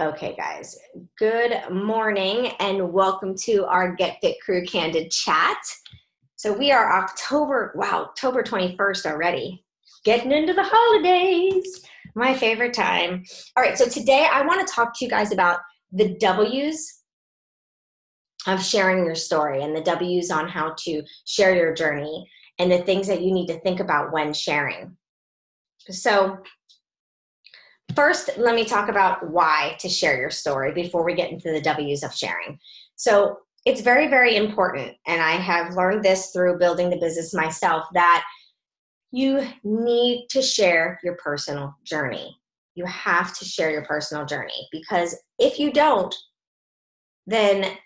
Okay, guys, good morning and welcome to our Get Fit Crew Candid Chat. So we are October, wow, October 21st already. Getting into the holidays, my favorite time. All right, so today I want to talk to you guys about the W's of sharing your story and the W's on how to share your journey and the things that you need to think about when sharing. So, First, let me talk about why to share your story before we get into the W's of sharing. So, it's very, very important, and I have learned this through building the business myself that you need to share your personal journey. You have to share your personal journey because if you don't, then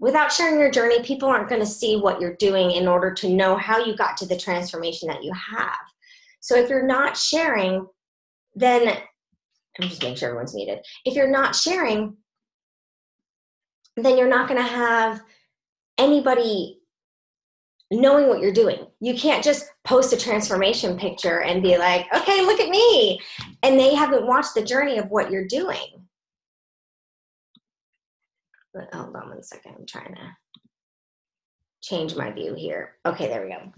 without sharing your journey, people aren't going to see what you're doing in order to know how you got to the transformation that you have. So if you're not sharing, then I'm just making sure everyone's muted. If you're not sharing, then you're not going to have anybody knowing what you're doing. You can't just post a transformation picture and be like, okay, look at me. And they haven't watched the journey of what you're doing. But hold on one second. I'm trying to change my view here. Okay, there we go.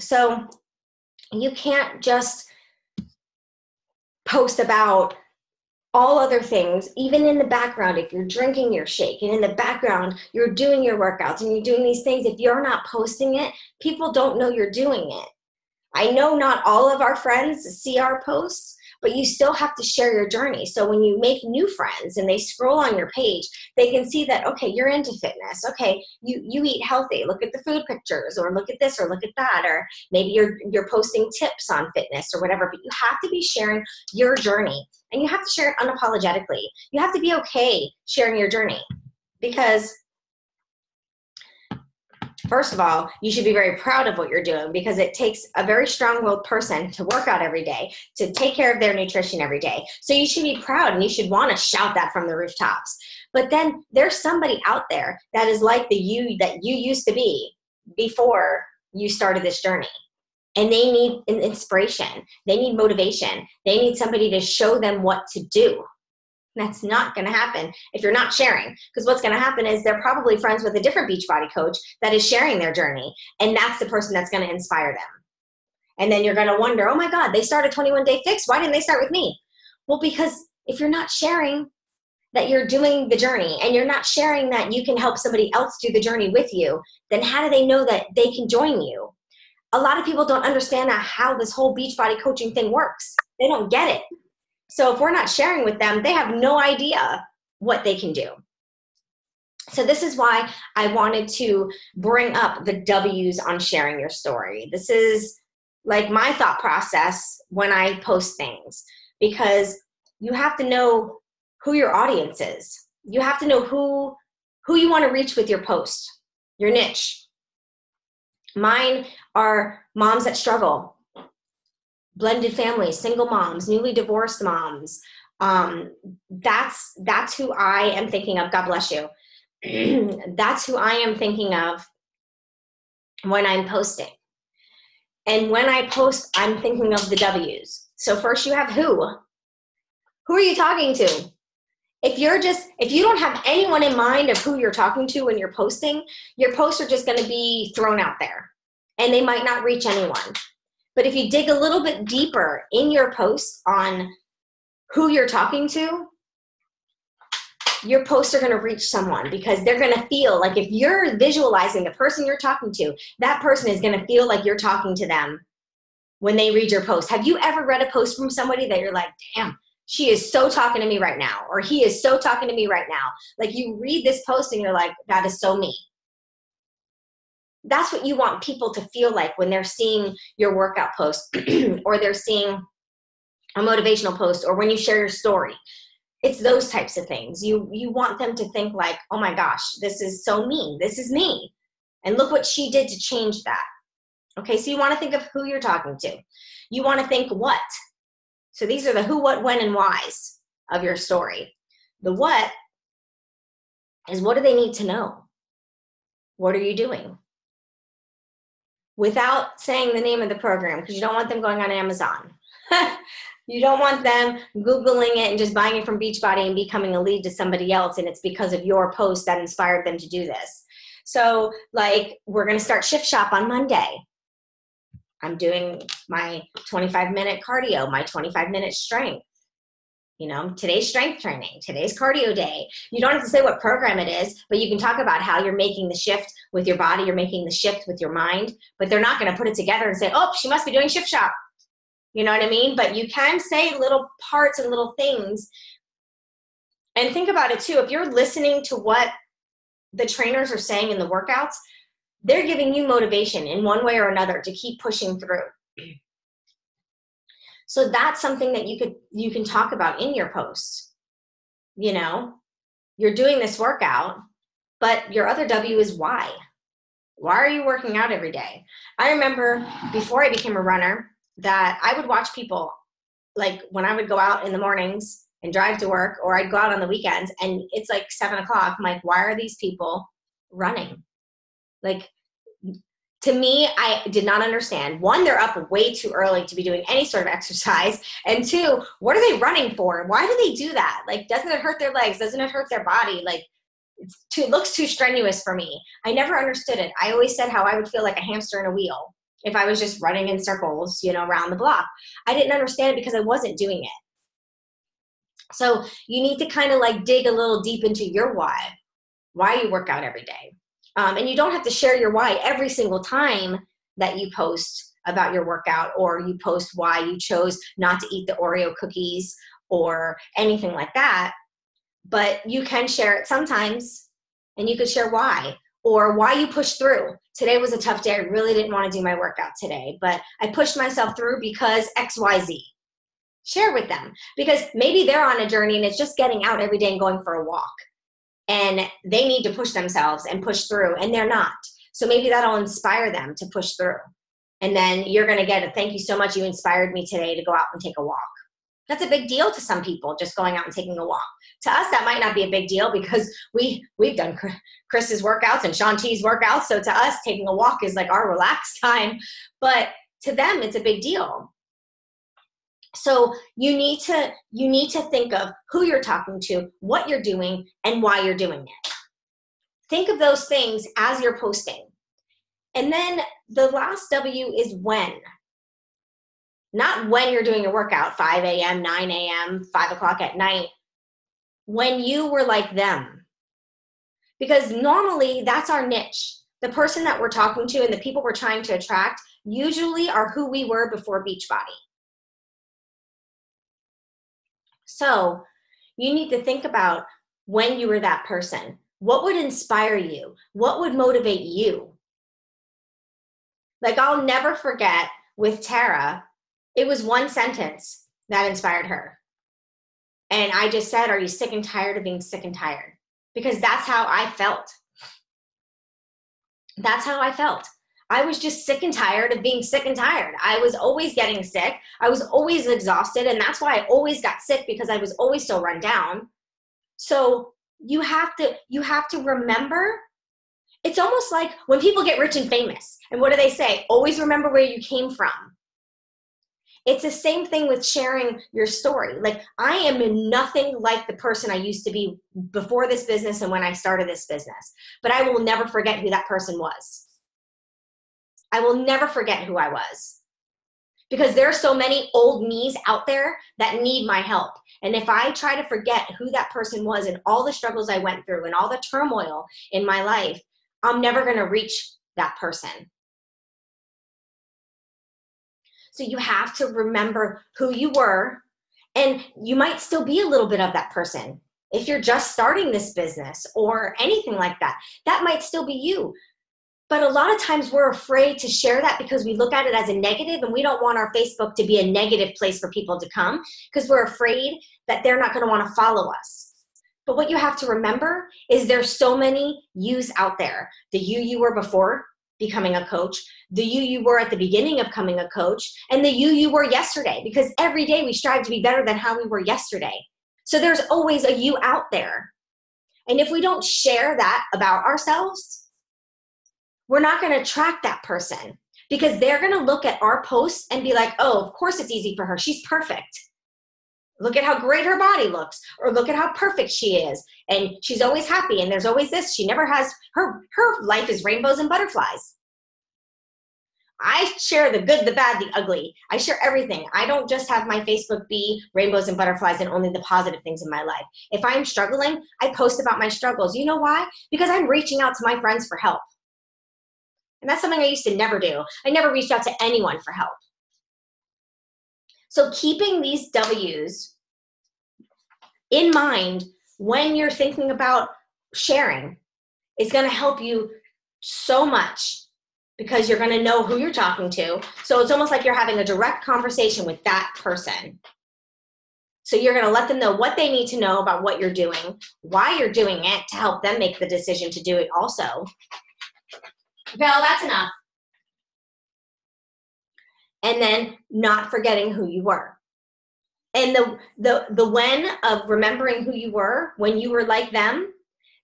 So you can't just post about all other things, even in the background, if you're drinking your shake and in the background, you're doing your workouts and you're doing these things, if you're not posting it, people don't know you're doing it. I know not all of our friends see our posts, but you still have to share your journey. So when you make new friends and they scroll on your page, they can see that okay, you're into fitness. Okay, you you eat healthy. Look at the food pictures or look at this or look at that or maybe you're you're posting tips on fitness or whatever, but you have to be sharing your journey and you have to share it unapologetically. You have to be okay sharing your journey because first of all, you should be very proud of what you're doing because it takes a very strong willed person to work out every day, to take care of their nutrition every day. So you should be proud and you should want to shout that from the rooftops. But then there's somebody out there that is like the you that you used to be before you started this journey. And they need inspiration, they need motivation, they need somebody to show them what to do. That's not going to happen if you're not sharing. Because what's going to happen is they're probably friends with a different Beachbody coach that is sharing their journey. And that's the person that's going to inspire them. And then you're going to wonder, oh my God, they started 21 day fix. Why didn't they start with me? Well, because if you're not sharing that you're doing the journey and you're not sharing that you can help somebody else do the journey with you, then how do they know that they can join you? A lot of people don't understand how this whole Beachbody coaching thing works. They don't get it. So if we're not sharing with them, they have no idea what they can do. So this is why I wanted to bring up the W's on sharing your story. This is like my thought process when I post things because you have to know who your audience is. You have to know who who you want to reach with your post, your niche. Mine are moms that struggle, blended families, single moms, newly divorced moms. Um, that's that's who I am thinking of. God bless you. that's who I am thinking of when I'm posting. And when I post, I'm thinking of the W's. So first you have who. Who are you talking to? If you're just if you don't have anyone in mind of who you're talking to when you're posting, your posts are just going to be thrown out there and they might not reach anyone. But if you dig a little bit deeper in your posts on who you're talking to, your posts are going to reach someone because they're going to feel like if you're visualizing the person you're talking to, that person is going to feel like you're talking to them when they read your post. Have you ever read a post from somebody that you're like, damn, she is so talking to me right now, or he is so talking to me right now? Like you read this post and you're like, that is so me that's what you want people to feel like when they're seeing your workout post or they're seeing a motivational post or when you share your story. It's those types of things. You you want them to think like oh my gosh this is so me. This is me. And look what she did to change that. Okay so you want to think of who you're talking to. You want to think what. So these are the who what when and whys of your story. The what is what do they need to know? What are you doing without saying the name of the program because you don't want them going on Amazon. You don't want them Googling it and just buying it from Beachbody and becoming a lead to somebody else, and it's because of your post that inspired them to do this. So, like, we're going to start Shift Shop on Monday. I'm doing my 25 minute cardio, my 25 minute strength. You know, today's strength training, today's cardio day. You don't have to say what program it is, but you can talk about how you're making the shift with your body, you're making the shift with your mind, but they're not going to put it together and say, oh, she must be doing shift shop. You know what I mean? But you can say little parts and little things. And think about it too. If you're listening to what the trainers are saying in the workouts, they're giving you motivation in one way or another to keep pushing through so that's something that you could you can talk about in your post. You know you're doing this workout but your other w is why why are you working out every day? I remember before i became a runner that i would watch people like when i would go out in the mornings and drive to work or i'd go out on the weekends and it's like seven o'clock i'm like why are these people running? Like to me, I did not understand. One, they're up way too early to be doing any sort of exercise. And two, what are they running for? Why do they do that? Like, doesn't it hurt their legs? Doesn't it hurt their body? Like, too, it looks too strenuous for me. I never understood it. I always said how I would feel like a hamster in a wheel if I was just running in circles, you know, around the block. I didn't understand it because I wasn't doing it. So you need to kind of like dig a little deep into your why, why you work out every day. Um, and you don't have to share your why every single time that you post about your workout or you post why you chose not to eat the Oreo cookies or anything like that. But you can share it sometimes and you could share why or why you pushed through. Today was a tough day. I really didn't want to do my workout today, but I pushed myself through because XYZ. Share with them because maybe they're on a journey and it's just getting out every day and going for a walk and they need to push themselves and push through and they're not. So maybe that'll inspire them to push through. And then you're going to get a thank you so much you inspired me today to go out and take a walk. That's a big deal to some people just going out and taking a walk. To us that might not be a big deal because we we've done chris's workouts and Shaun T's workouts. So to us taking a walk is like our relaxed time. But to them it's a big deal so you need to you need to think of who you're talking to what you're doing and why you're doing it. Think of those things as you're posting. And then the last w is when. Not when you're doing your workout 5 a.m 9 a.m 5 o'clock at night. When you were like them. Because normally that's our niche. The person that we're talking to and the people we're trying to attract usually are who we were before beachbody So you need to think about when you were that person. What would inspire you? What would motivate you? Like, I'll never forget with Tara, it was one sentence that inspired her. And I just said, Are you sick and tired of being sick and tired? Because that's how I felt. That's how I felt. I was just sick and tired of being sick and tired. I was always getting sick. I was always exhausted. And that's why I always got sick because I was always so run down. So you have to, you have to remember it's almost like when people get rich and famous. And what do they say? Always remember where you came from. It's the same thing with sharing your story. Like, I am nothing like the person I used to be before this business and when I started this business, but I will never forget who that person was. I will never forget who I was because there are so many old me's out there that need my help. And if I try to forget who that person was and all the struggles I went through and all the turmoil in my life, I'm never going to reach that person. So you have to remember who you were, and you might still be a little bit of that person. If you're just starting this business or anything like that, that might still be you. But a lot of times we're afraid to share that because we look at it as a negative and we don't want our Facebook to be a negative place for people to come because we're afraid that they're not going to want to follow us. But what you have to remember is there's so many yous out there. The you you were before becoming a coach, the you you were at the beginning of becoming a coach, and the you you were yesterday because every day we strive to be better than how we were yesterday. So there's always a you out there. And if we don't share that about ourselves, we're not going to attract that person because they're going to look at our posts and be like, oh, of course it's easy for her. She's perfect. look at how great her body looks or look at how perfect she is and she's always happy and there's always this she never has her her life is rainbows and butterflies I share the good, the bad, the ugly. I share everything. I don't just have my Facebook be rainbows and butterflies and only the positive things in my life. If I'm struggling, I post about my struggles. You know why? Because I'm reaching out to my friends for help. And that's something I used to never do. I never reached out to anyone for help. So keeping these W's in mind when you're thinking about sharing is going to help you so much because you're going to know who you're talking to. So it's almost like you're having a direct conversation with that person. So you're going to let them know what they need to know about what you're doing, why you're doing it to help them make the decision to do it also. Val, that's enough. And then not forgetting who you were. And the the the when of remembering who you were when you were like them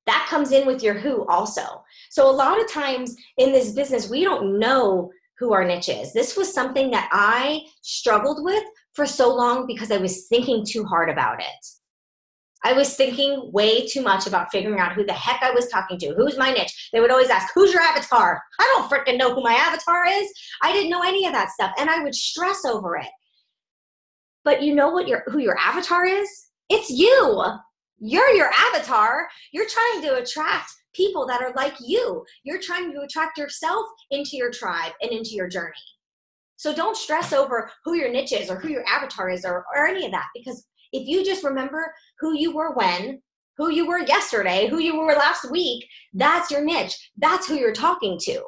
that comes in with your who also. So a lot of times in this business, we don't know who our niche is. This was something that I struggled with for so long because I was thinking too hard about it. I was thinking way too much about figuring out who the heck I was talking to. Who's my niche? They would always ask, Who's your avatar? I don't freaking know who my avatar is. I didn't know any of that stuff. And I would stress over it. But you know what your who your avatar is? It's you you're your avatar. You're trying to attract people that are like you. You're trying to attract yourself into your tribe and into your journey. So don't stress over who your niche is or who your avatar is or, or any of that because if you just remember who you were when, who you were yesterday, who you were last week, that's your niche. That's who you're talking to.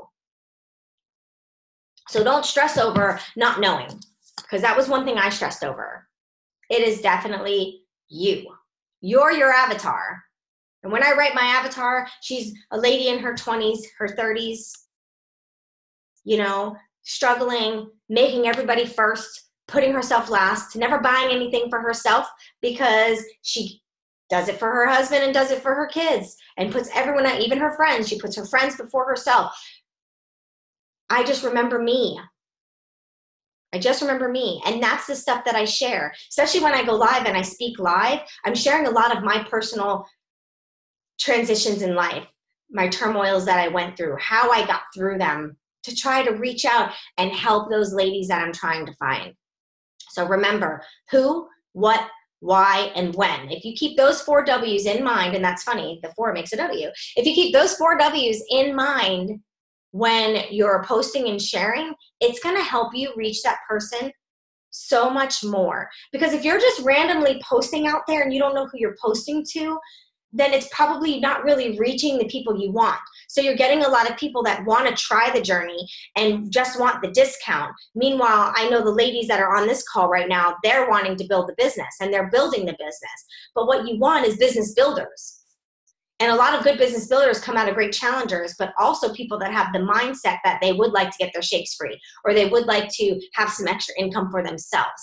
So don't stress over not knowing because that was one thing I stressed over. It is definitely you. You're your avatar. And when I write my avatar, she's a lady in her 20s, her 30s, you know, struggling, making everybody first, putting herself last, never buying anything for herself because she does it for her husband and does it for her kids and puts everyone even her friends. She puts her friends before herself. I just remember me. I just remember me. And that's the stuff that I share, especially when I go live and I speak live. I'm sharing a lot of my personal transitions in life, my turmoils that I went through, how I got through them to try to reach out and help those ladies that I'm trying to find. So remember who, what, why, and when. If you keep those four W's in mind, and that's funny, the four makes a W. If you keep those four W's in mind, when you're posting and sharing, it's going to help you reach that person so much more. Because if you're just randomly posting out there and you don't know who you're posting to, then it's probably not really reaching the people you want. So you're getting a lot of people that want to try the journey and just want the discount. Meanwhile, I know the ladies that are on this call right now, they're wanting to build the business and they're building the business. But what you want is business builders and a lot of good business builders come out of great challengers, but also people that have the mindset that they would like to get their shakes free or they would like to have some extra income for themselves.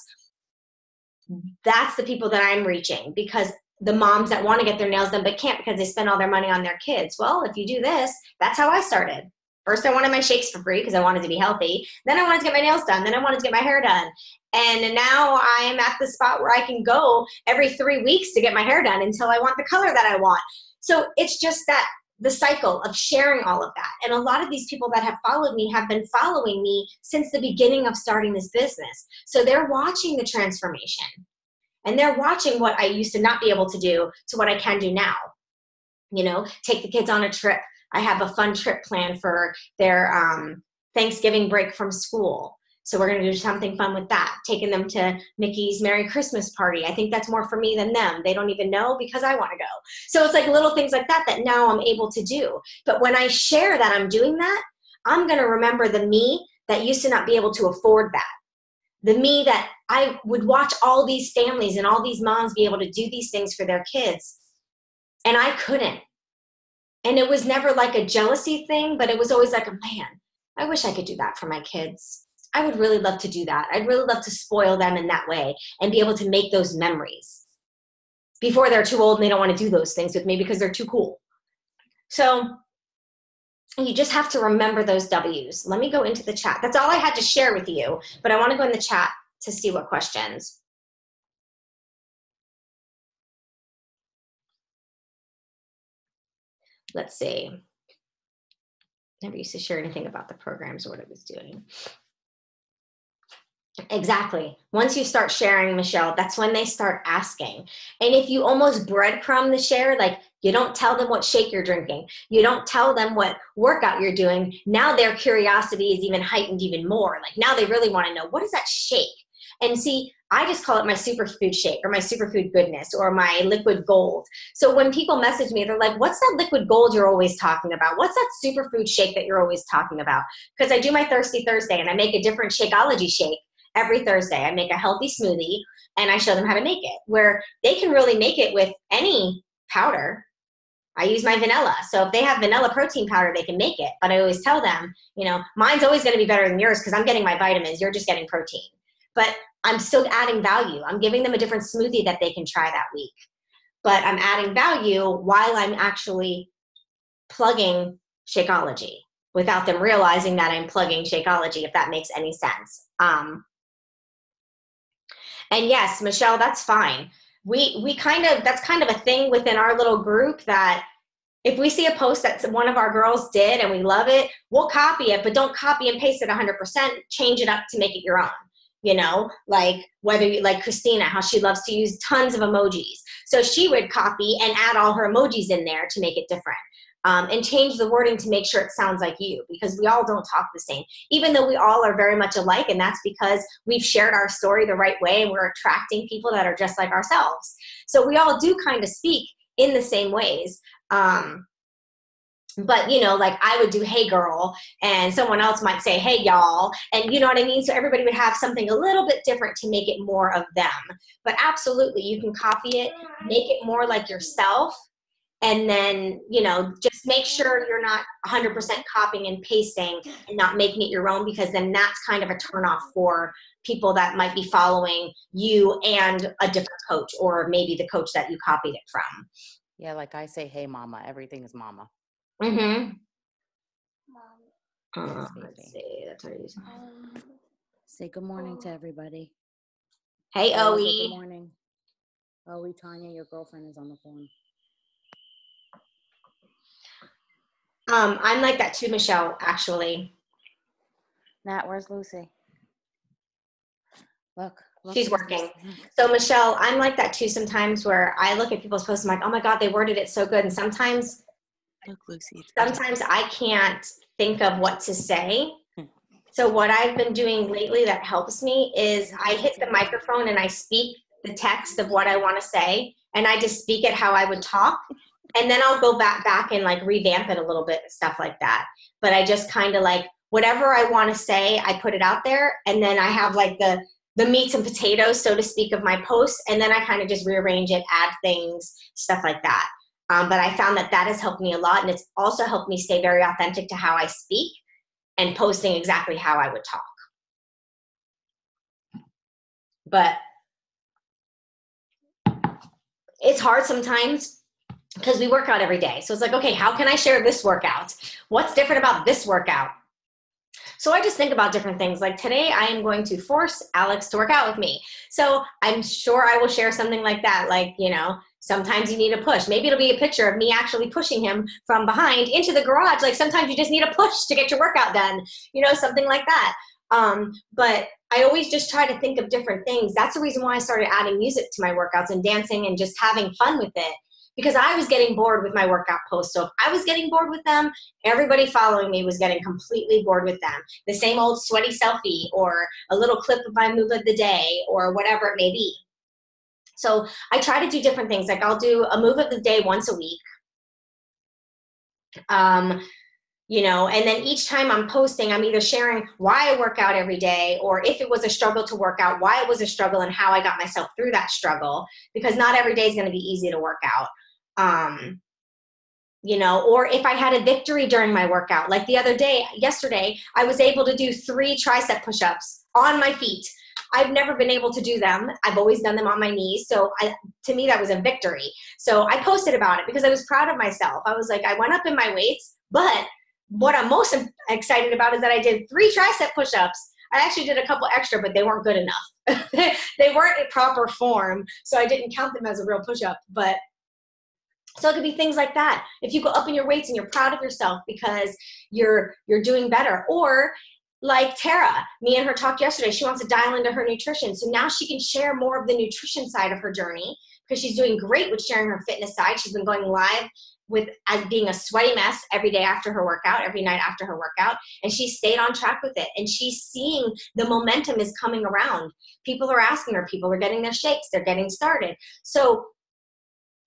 That's the people that I'm reaching because the moms that want to get their nails done but can't because they spend all their money on their kids. Well, if you do this, that's how I started. First, I wanted my shakes for free because I wanted to be healthy. Then, I wanted to get my nails done. Then, I wanted to get my hair done. And now I'm at the spot where I can go every three weeks to get my hair done until I want the color that I want. So it's just that the cycle of sharing all of that. And a lot of these people that have followed me have been following me since the beginning of starting this business. So they're watching the transformation and they're watching what I used to not be able to do to what I can do now. You know, take the kids on a trip. I have a fun trip planned for their um, Thanksgiving break from school. So we're going to do something fun with that. Taking them to Mickey's Merry Christmas party. I think that's more for me than them. They don't even know because I want to go. So it's like little things like that that now I'm able to do. But when I share that I'm doing that, I'm going to remember the me that used to not be able to afford that. The me that I would watch all these families and all these moms be able to do these things for their kids. And I couldn't. And it was never like a jealousy thing, but it was always like, man, I wish I could do that for my kids. I would really love to do that. I'd really love to spoil them in that way and be able to make those memories before they're too old and they don't want to do those things with me because they're too cool. So you just have to remember those W's. Let me go into the chat. That's all I had to share with you, but I want to go in the chat to see what questions. Let's see. Never used to share anything about the programs or what it was doing. Exactly. Once you start sharing, Michelle, that's when they start asking. And if you almost breadcrumb the share, like you don't tell them what shake you're drinking, you don't tell them what workout you're doing, now their curiosity is even heightened even more. Like now they really want to know what is that shake? And see, I just call it my superfood shake or my superfood goodness or my liquid gold. So when people message me, they're like, What's that liquid gold you're always talking about? What's that superfood shake that you're always talking about? Because I do my Thirsty Thursday and I make a different Shakeology shake every Thursday. I make a healthy smoothie and I show them how to make it, where they can really make it with any powder. I use my vanilla. So if they have vanilla protein powder, they can make it. But I always tell them, you know, mine's always going to be better than yours because I'm getting my vitamins. You're just getting protein. But I'm still adding value. I'm giving them a different smoothie that they can try that week. But I'm adding value while I'm actually plugging Shakeology without them realizing that I'm plugging Shakeology, if that makes any sense. Um, and yes, Michelle, that's fine. We we kind of that's kind of a thing within our little group that if we see a post that one of our girls did and we love it, we'll copy it, but don't copy and paste it 100%. Change it up to make it your own. You know, like whether you like Christina, how she loves to use tons of emojis. So she would copy and add all her emojis in there to make it different um, and change the wording to make sure it sounds like you because we all don't talk the same. Even though we all are very much alike and that's because we've shared our story the right way and we're attracting people that are just like ourselves. So we all do kind of speak in the same ways um, but you know like i would do hey girl and someone else might say hey y'all and you know what i mean? So everybody would have something a little bit different to make it more of them. But absolutely you can copy it make it more like yourself and then you know just make sure you're not 100% copying and pasting and not making it your own because then that's kind of a turnoff for people that might be following you and a different coach or maybe the coach that you copied it from. Yeah like i say hey mama everything is mama. Mm-hmm. Uh, let's see that's how you say good morning to everybody. hey oe good morning. Oe tanya your girlfriend is on the phone Um, I'm like that too, Michelle, actually. Nat, where's Lucy? Look. look She's working. So, Michelle, I'm like that too sometimes where I look at people's posts, I'm like, oh my God, they worded it so good. And sometimes, look, Lucy. Sometimes I can't think of what to say. Hmm. So, what I've been doing lately that helps me is I hit the microphone and I speak the text of what I want to say, and I just speak it how I would talk and then I'll go back back and like revamp it a little bit and stuff like that. But I just kind of like whatever I want to say, I put it out there, and then I have like the the meats and potatoes, so to speak, of my posts, and then I kind of just rearrange it, add things, stuff like that. Um, but I found that that has helped me a lot, and it's also helped me stay very authentic to how I speak and posting exactly how I would talk. But it's hard sometimes because we work out every day. So it's like, okay, how can I share this workout? What's different about this workout? So I just think about different things. Like today, I am going to force Alex to work out with me. So I'm sure I will share something like that. Like, you know, sometimes you need a push. Maybe it'll be a picture of me actually pushing him from behind into the garage. Like sometimes you just need a push to get your workout done, you know, something like that. Um, but I always just try to think of different things. That's the reason why I started adding music to my workouts and dancing and just having fun with it because I was getting bored with my workout posts. So if I was getting bored with them, everybody following me was getting completely bored with them. The same old sweaty selfie or a little clip of my move of the day or whatever it may be. So I try to do different things. Like I'll do a move of the day once a week. Um, you know, and then each time I'm posting, I'm either sharing why I work out every day or if it was a struggle to work out, why it was a struggle and how I got myself through that struggle because not every day is going to be easy to work out um, you know, or if I had a victory during my workout, like the other day, yesterday, I was able to do three tricep push ups on my feet. I've never been able to do them. I've always done them on my knees. So I, to me, that was a victory. So I posted about it because I was proud of myself. I was like, I went up in my weights, but what I'm most excited about is that I did three tricep push ups. I actually did a couple extra, but they weren't good enough. they weren't in proper form. So I didn't count them as a real push up. But So it could be things like that. If you go up in your weights and you're proud of yourself because you're you're doing better, or like Tara, me and her talked yesterday. She wants to dial into her nutrition, so now she can share more of the nutrition side of her journey because she's doing great with sharing her fitness side. She's been going live with as being a sweaty mess every day after her workout, every night after her workout, and she stayed on track with it. And she's seeing the momentum is coming around. People are asking her, people are getting their shakes, they're getting started. So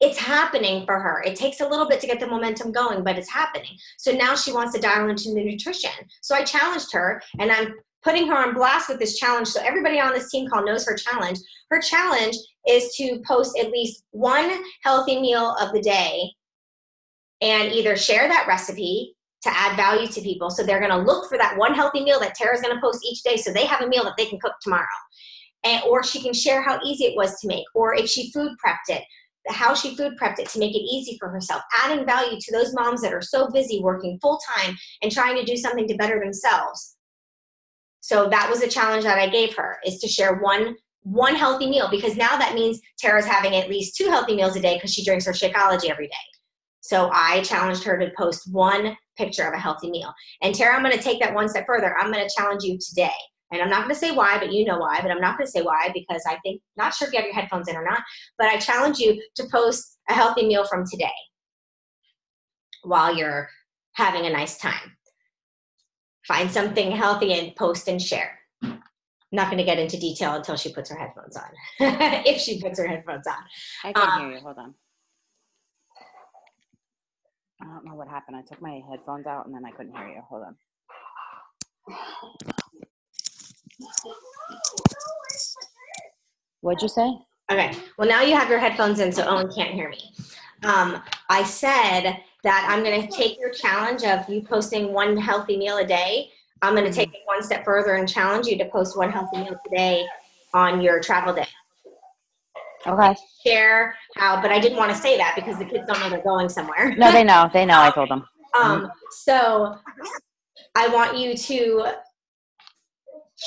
it's happening for her. It takes a little bit to get the momentum going, but it's happening. So now she wants to dial into the nutrition. So I challenged her and I'm putting her on blast with this challenge. So everybody on this team call knows her challenge. Her challenge is to post at least one healthy meal of the day and either share that recipe to add value to people. So they're going to look for that one healthy meal that Tara's going to post each day so they have a meal that they can cook tomorrow. And, or she can share how easy it was to make, or if she food prepped it, how she food prepped it to make it easy for herself, adding value to those moms that are so busy working full time and trying to do something to better themselves. So that was a challenge that I gave her is to share one one healthy meal because now that means Tara's having at least two healthy meals a day because she drinks her Shakeology every day. So I challenged her to post one picture of a healthy meal. And Tara, I'm going to take that one step further. I'm going to challenge you today and I'm not going to say why, but you know why. But I'm not going to say why because I think, not sure if you have your headphones in or not, but I challenge you to post a healthy meal from today while you're having a nice time. Find something healthy and post and share. I'm not going to get into detail until she puts her headphones on. if she puts her headphones on. I can um, hear you. Hold on. I don't know what happened. I took my headphones out and then I couldn't hear you. Hold on. What'd you say? Okay. Well, now you have your headphones in, so Owen can't hear me. Um, I said that I'm going to take your challenge of you posting one healthy meal a day. I'm going to take it one step further and challenge you to post one healthy meal today on your travel day. Okay. Share how, but I didn't want to say that because the kids don't know they're going somewhere. No, they know. They know. I told them. Um, so I want you to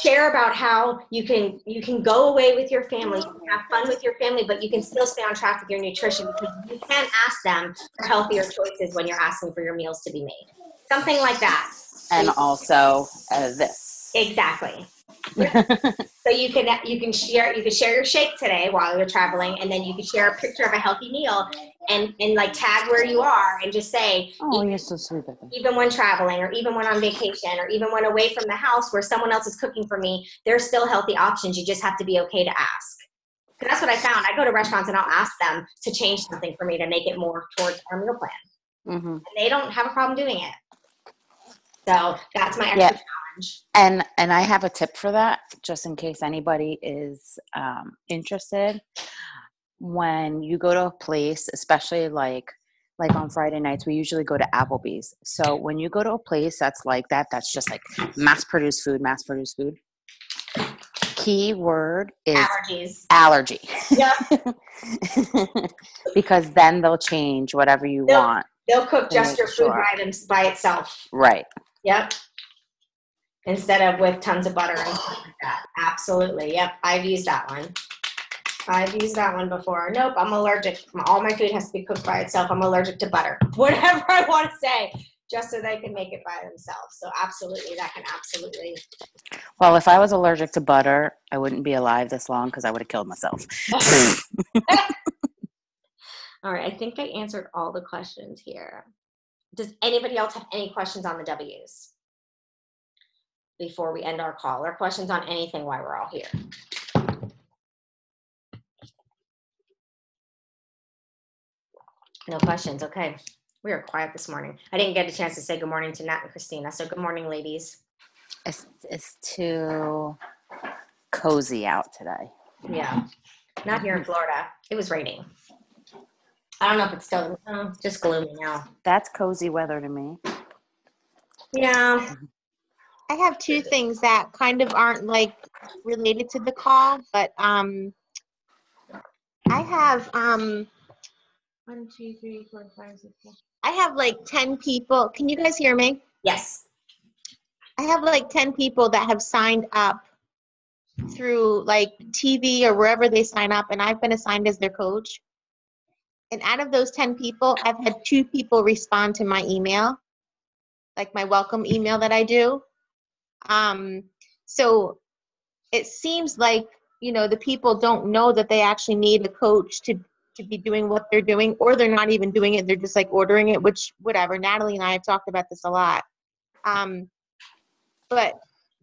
share about how you can you can go away with your family you have fun with your family but you can still stay on track with your nutrition because you can ask them for healthier choices when you're asking for your meals to be made. Something like that. And also uh, this. Exactly so you can you can share you can share your shake today while you're traveling and then you can share a picture of a healthy meal and and like tag where you are and just say oh even, you're so sweet even when traveling or even when on vacation or even when away from the house where someone else is cooking for me there's still healthy options. You just have to be okay to ask. Cause that's what i found. I go to restaurants and i'll ask them to change something for me to make it more towards our meal plan. Mm-hmm. and they don't have a problem doing it. So that's my extra yeah. Challenge and and i have a tip for that just in case anybody is um, interested when you go to a place, especially like like on Friday nights, we usually go to Applebee's. So when you go to a place that's like that, that's just like mass produced food, mass produced food. Key word is allergies. Allergy. Yeah. because then they'll change whatever you they'll, want. They'll cook just your food sure. items by itself. Right. Yep. Instead of with tons of butter and stuff like that. Absolutely. Yep. I've used that one. I've used that one before. Nope, I'm allergic. All my food has to be cooked by itself. I'm allergic to butter. Whatever I want to say, just so they can make it by themselves. So absolutely, that can absolutely. Well, if I was allergic to butter, I wouldn't be alive this long because I would have killed myself. all right, I think I answered all the questions here. Does anybody else have any questions on the W's before we end our call, or questions on anything while we're all here? No questions. Okay. We are quiet this morning. I didn't get a chance to say good morning to Nat and Christina. So good morning, ladies. It's, it's too cozy out today. Yeah. Not here in Florida. It was raining. I don't know if it's still oh, just gloomy now. That's cozy weather to me. Yeah. I have two things that kind of aren't like related to the call, but um I have um one, two, three, four, five, six, seven. I have like 10 people. Can you guys hear me? Yes. I have like 10 people that have signed up through like TV or wherever they sign up, and I've been assigned as their coach. And out of those 10 people, I've had two people respond to my email, like my welcome email that I do. Um, so it seems like, you know, the people don't know that they actually need a coach to to be doing what they're doing, or they're not even doing it. They're just like ordering it, which whatever. Natalie and I have talked about this a lot. Um, but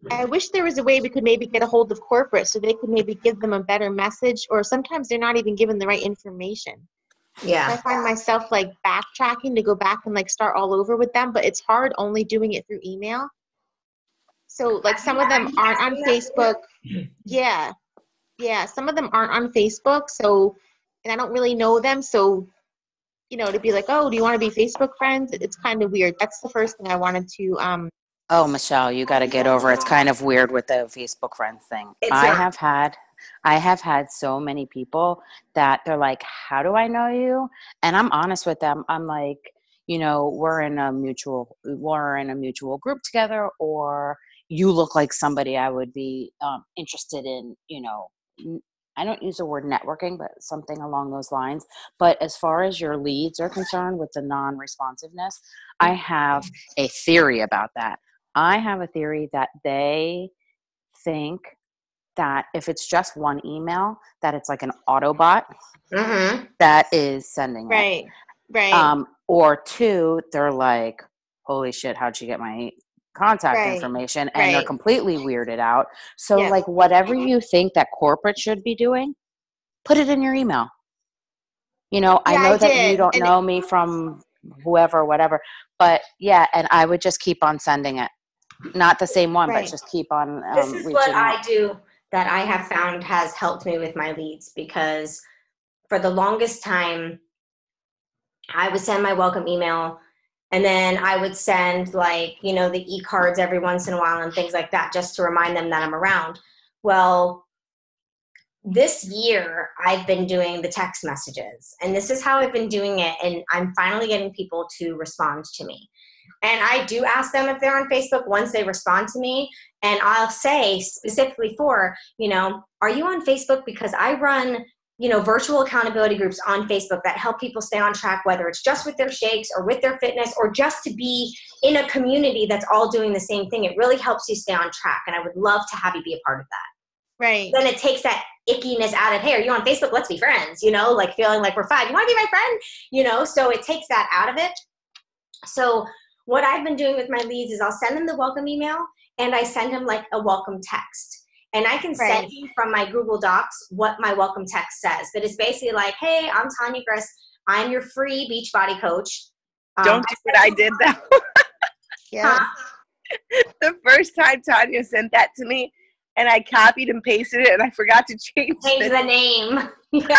I wish there was a way we could maybe get a hold of corporate so they could maybe give them a better message, or sometimes they're not even given the right information. Yeah. I find myself like backtracking to go back and like start all over with them, but it's hard only doing it through email. So like some of them aren't on Facebook. Yeah. Yeah, some of them aren't on Facebook, so and I don't really know them, so you know, to be like, "Oh, do you want to be Facebook friends?" It's kind of weird. That's the first thing I wanted to um Oh, Michelle, you got to get over. It's kind of weird with the Facebook friends thing. It's I not. have had, I have had so many people that they're like, "How do I know you?" And I'm honest with them. I'm like, you know, we're in a mutual, we're in a mutual group together, or you look like somebody I would be um, interested in. You know, I don't use the word networking, but something along those lines. But as far as your leads are concerned with the non-responsiveness, I have a theory about that. I have a theory that they think that if it's just one email, that it's like an Autobot Mm-hmm. that is sending it. right. Right. Um, or two, they're like, "Holy shit, how'd she get my contact Right, information?" And they're completely weirded out. So, Yeah. like, whatever you think that corporate should be doing, put it in your email. You know, Yeah, I I know that you don't and- know me from whoever, whatever, but yeah, and I would just keep on sending it. Not the same one, Right. but just keep on. Um, this is what out. I do that I have found has helped me with my leads because for the longest time, I would send my welcome email and then I would send like, you know, the e cards every once in a while and things like that just to remind them that I'm around. Well, this year I've been doing the text messages and this is how I've been doing it. And I'm finally getting people to respond to me. And I do ask them if they're on Facebook once they respond to me. And I'll say specifically for, you know, are you on Facebook? Because I run, you know, virtual accountability groups on Facebook that help people stay on track, whether it's just with their shakes or with their fitness or just to be in a community that's all doing the same thing. It really helps you stay on track. And I would love to have you be a part of that. right. Then it takes that ickiness out of, hey, are you on Facebook? Let's be friends, you know, like feeling like we're fine. You want to be my friend? You know, so it takes that out of it. So what I've been doing with my leads is I'll send them the welcome email and I send them like a welcome text. And I can Right. send you from my Google Docs what my welcome text says. But it's basically like, hey, I'm Tanya Griss. I'm your free beach body coach. Um, Don't do what I did though. Yeah. Huh? the first time Tanya sent that to me, and I copied and pasted it, and I forgot to change change it. the name.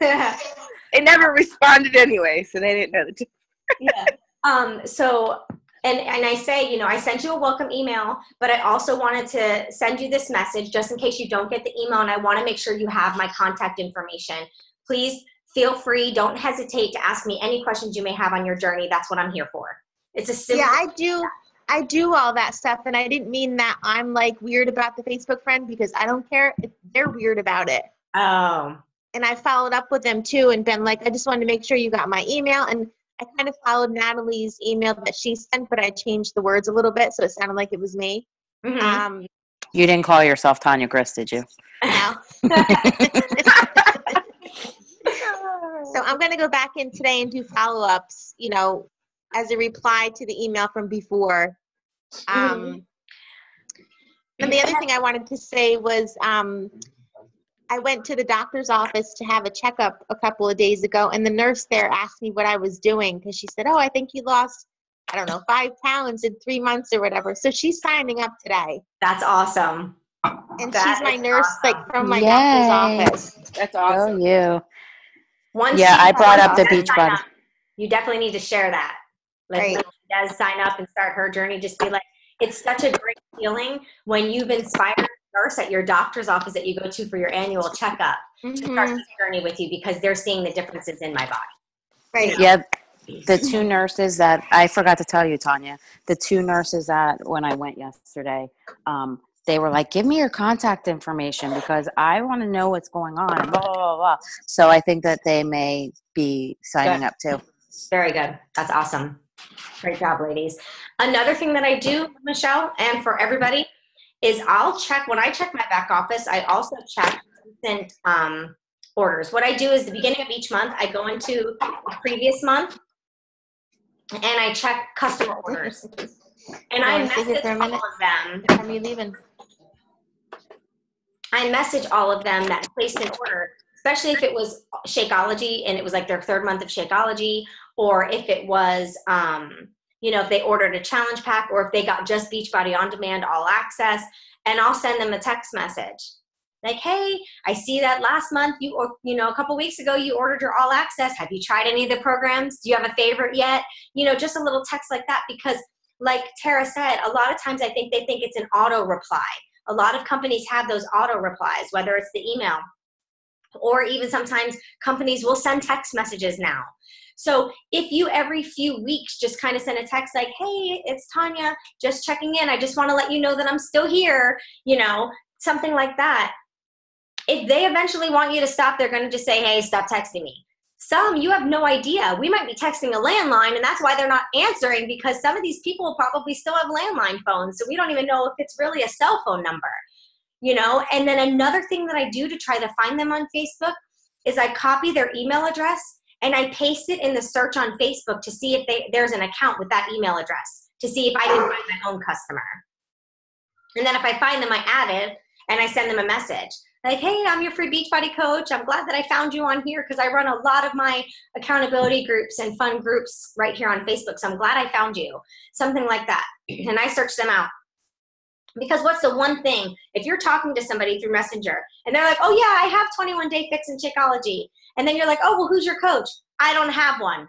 Yeah. They never responded anyway, so they didn't know the difference. yeah. Um, so, and, and I say, you know, I sent you a welcome email, but I also wanted to send you this message just in case you don't get the email. And I want to make sure you have my contact information. Please feel free. Don't hesitate to ask me any questions you may have on your journey. That's what I'm here for. It's a simple. yeah, I do. I do all that stuff, and I didn't mean that I'm like weird about the Facebook friend because I don't care. if They're weird about it, oh, and I followed up with them too, and been like, I just wanted to make sure you got my email, and I kind of followed Natalie's email that she sent, but I changed the words a little bit so it sounded like it was me. mhm. Um, You didn't call yourself Tanya Griss, did you? no. So I'm going to go back in today and do follow ups, you know, as a reply to the email from before. Um, And the other thing I wanted to say was um, I went to the doctor's office to have a checkup a couple of days ago, and the nurse there asked me what I was doing because she said, Oh, I think you lost, I don't know, five pounds in three months or whatever. So she's signing up today. That's awesome. And That she's my nurse, awesome. like from my Yay. doctor's office. That's awesome. Oh, awesome. you. Once Yeah, I brought up the beach sign body. up, You definitely need to share that. Like Right. when she does sign up and start her journey, just be like, it's such a great feeling when you've inspired a nurse at your doctor's office that you go to for your annual checkup to start Mhm. this journey with you because they're seeing the differences in my body. Right. Yeah, the two nurses that I forgot to tell you, Tanya, the two nurses that when I went yesterday, um, they were like, "Give me your contact information because I want to know what's going on." Blah, blah blah blah. So I think that they may be signing Good. up too. Very good. That's awesome. Great job, ladies. Another thing that I do, Michelle, and for everybody, is I'll check when I check my back office. I also check recent um, orders. What I do is the beginning of each month, I go into the previous month and I check customer orders. And I Yeah, stay here message all minute. of them are you leaving? I message all of them that placed an order, especially if it was Shakeology and it was like their third month of Shakeology, or if it was, um, you know, if they ordered a challenge pack, or if they got just Beachbody on demand all access, and I'll send them a text message like, "Hey, I see that last month you, or you know, a couple weeks ago you ordered your all access. Have you tried any of the programs? Do you have a favorite yet? You know, just a little text like that because." Like Tara said, a lot of times I think they think it's an auto reply a lot of companies have those auto replies, whether it's the email or even sometimes companies will send text messages now. So if you every few weeks just kind of send a text like, hey, it's Tanya, just checking in. I just want to let you know that I'm still here, you know, something like that. If they eventually want you to stop, they're going to just say, hey, stop texting me. Some you have no idea. We might be texting a landline, and that's why they're not answering because some of these people probably still have landline phones. So we don't even know if it's really a cell phone number, you know? And then another thing that I do to try to find them on Facebook is I copy their email address and I paste it in the search on Facebook to see if they, there's an account with that email address to see if I can find my own customer. And then if I find them, I add it and I send them a message like, hey, I'm your free Beachbody coach. I'm glad that I found you on here because I run a lot of my accountability groups and fun groups right here on Facebook. So I'm glad I found you. Something like that. And I search them out. Because what's the one thing, if you're talking to somebody through Messenger and they're like, oh, yeah, I have 21 day fix in Shakeology. And then you're like, oh, well, who's your coach? I don't have one.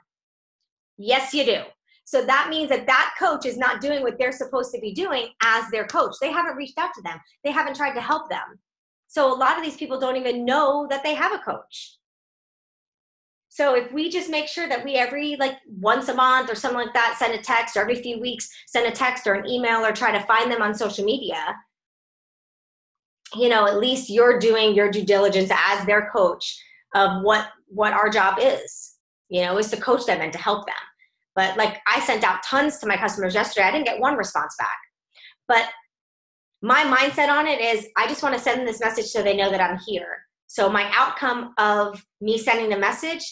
Yes, you do. So that means that that coach is not doing what they're supposed to be doing as their coach. They haven't reached out to them, they haven't tried to help them. So a lot of these people don't even know that they have a coach. So if we just make sure that we every like once a month or something like that send a text or every few weeks send a text or an email or try to find them on social media, you know, at least you're doing your due diligence as their coach of what what our job is. You know, is to coach them and to help them. But like I sent out tons to my customers yesterday. I didn't get one response back. But my mindset on it is I just want to send them this message so they know that I'm here. So my outcome of me sending the message,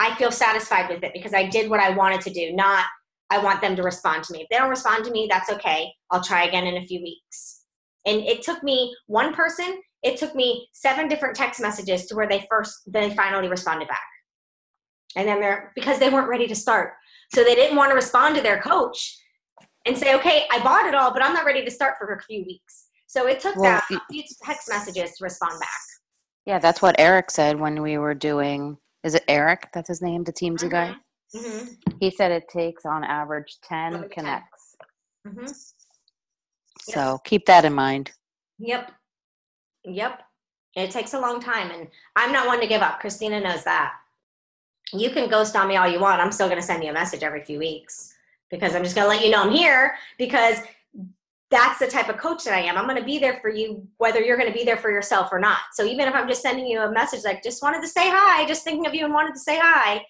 I feel satisfied with it because I did what I wanted to do, not I want them to respond to me. If they don't respond to me, that's okay. I'll try again in a few weeks. And it took me one person, it took me seven different text messages to where they first they finally responded back. And then they're because they weren't ready to start. So they didn't want to respond to their coach and say, okay, I bought it all, but I'm not ready to start for a few weeks. So it took Well, that few text messages to respond back. Yeah, that's what Eric said when we were doing. Is it Eric? That's his name, the Teamzy guy. hmm He said it takes on average Seven ten to 10. connects. hmm Yep. So keep that in mind. Yep. Yep. It takes a long time, and I'm not one to give up. Christina knows that. You can ghost on me all you want. I'm still going to send you a message every few weeks because I'm just going to let you know I'm here because that's the type of coach that I am. I'm going to be there for you, whether you're going to be there for yourself or not. So even if I'm just sending you a message like, just wanted to say hi, just thinking of you and wanted to say hi,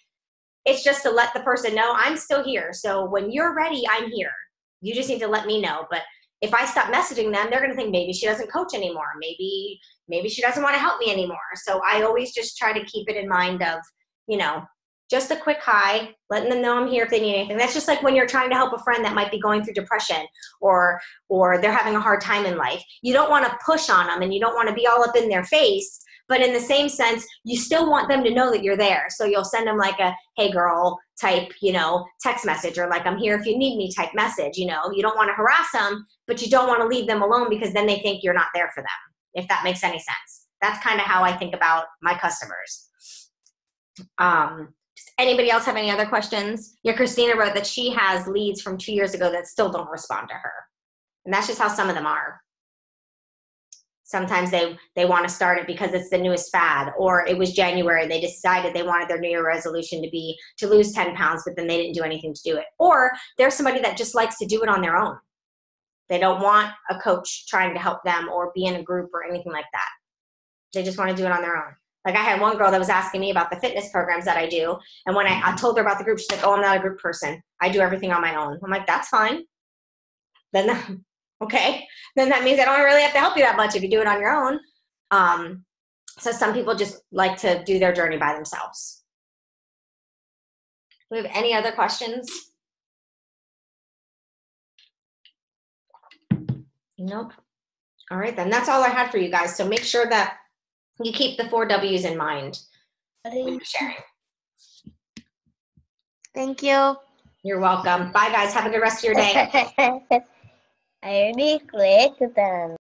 it's just to let the person know I'm still here. So when you're ready, I'm here. You just need to let me know. But if I stop messaging them, they're going to think maybe she doesn't coach anymore. Maybe maybe she doesn't want to help me anymore. So I always just try to keep it in mind of, you know, just a quick hi, letting them know I'm here if they need anything. That's just like when you're trying to help a friend that might be going through depression or or they're having a hard time in life. You don't want to push on them and you don't want to be all up in their face, but in the same sense, you still want them to know that you're there. So you'll send them like a hey girl type, you know, text message or like I'm here if you need me type message, you know. You don't want to harass them, but you don't want to leave them alone because then they think you're not there for them. If that makes any sense. That's kind of how I think about my customers. Um anybody else have any other questions? Yeah, Christina wrote that she has leads from two years ago that still don't respond to her. And that's just how some of them are. Sometimes they, they want to start it because it's the newest fad, or it was January and they decided they wanted their New Year resolution to be to lose 10 pounds, but then they didn't do anything to do it. Or there's somebody that just likes to do it on their own. They don't want a coach trying to help them or be in a group or anything like that. They just want to do it on their own. Like I had one girl that was asking me about the fitness programs that I do, and when I, I told her about the group, she's like, "Oh, I'm not a group person. I do everything on my own." I'm like, "That's fine." Then, okay, then that means I don't really have to help you that much if you do it on your own. Um, so some people just like to do their journey by themselves. Do we have any other questions? Nope. All right, then that's all I had for you guys. So make sure that you keep the four W's in mind when you're sharing. Thank you. You're welcome. Bye, guys. Have a good rest of your day. I already clicked them.